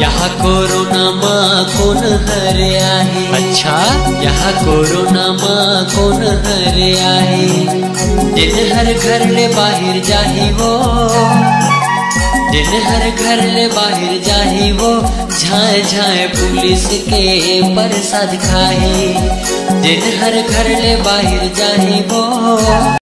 यहाँ कोरोना माँ कौन हरे आहे अच्छा। यहाँ कोरोना माँ कौन हरे आहे दिन हर घर ले बाहर जाही वो। दिन हर घर ले बाहर जाही वो। झाए झाए पुलिस के प्रसाद खाए दिन हर घर ले बाहर जाही वो।